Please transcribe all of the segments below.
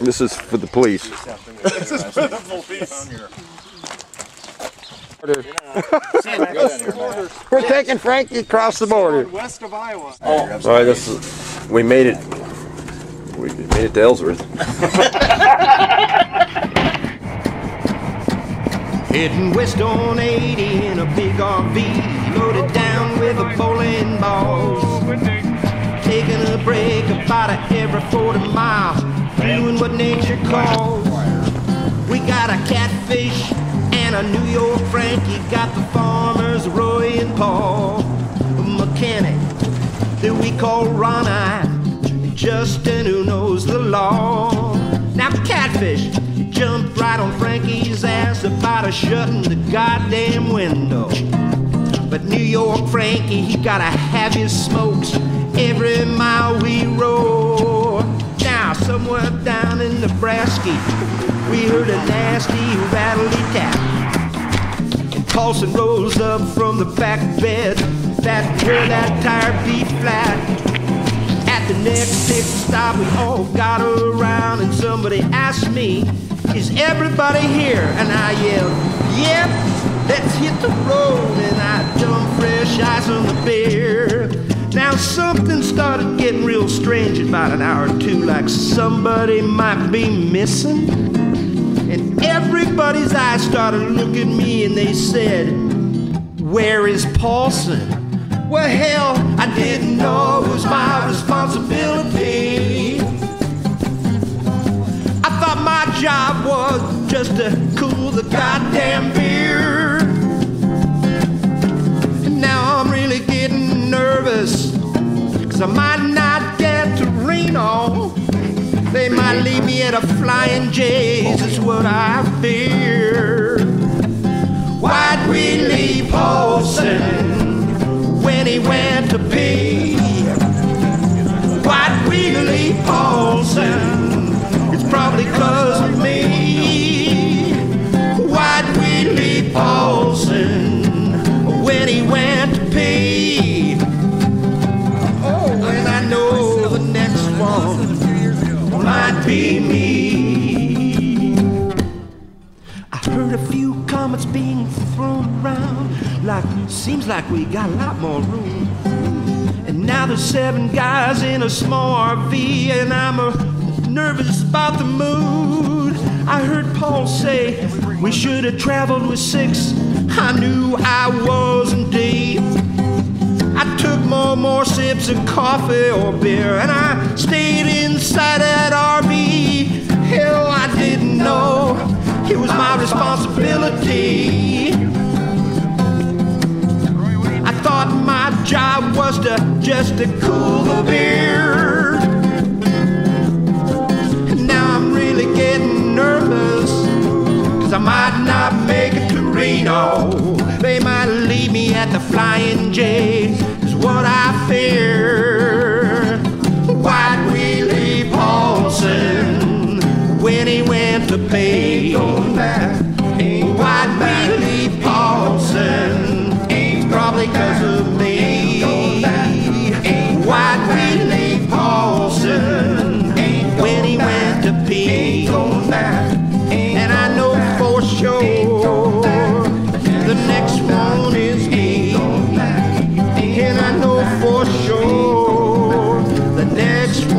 This is for the police. This is for the police. We're taking Frankie across the border. West of Iowa. Oh. All right, this is, we made it. We made it to Ellsworth. Heading west on 80 in a big RV, loaded down with a bowling balls. Taking a break about every 40 miles, doing what nature calls. We got a catfish and a New York Frankie, got the farmers Roy and Paul. A mechanic that we call Ronnie, Justin who knows the law. Now catfish jumped right on Frankie's ass about a shutting the goddamn window. But New York Frankie, he gotta have his smokes every mile we roll. Now, somewhere down in Nebraska, we heard a nasty rattly tap. And Paulson rose up from the back bed, that where that tire beat flat. At the next pit stop, we all got around, and somebody asked me, Is everybody here? And I yelled, Yep, let's hit the road. And I dumped fresh ice on the beer. Started getting real strange about an hour or two, like somebody might be missing. And everybody's eyes started looking at me and they said, Where is Paulson? Well, hell, I didn't know it was my responsibility. I thought my job was just to cool the goddamn beer. I might not get to Reno. They might leave me at a flying J's, is what I fear. Me. I heard a few comments being thrown around, like seems like we got a lot more room. And now there's seven guys in a small RV, and I'm uh, nervous about the mood. I heard Paul say we should have traveled with six. I knew I was indeed. More more sips of coffee or beer, and I stayed inside that RV. Hell, I didn't know it was my responsibility. I thought my job was to just to cool the beer. And now I'm really getting nervous, cause I might not make it to Reno. They might leave me at the Flying J, is what I fear.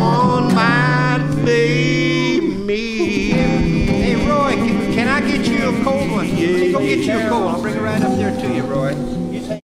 One might be me. Hey, Roy, can, can I get you a cold one? Yeah, Go get you a cold one. I'll bring it right up there to you, Roy.